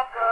Welcome.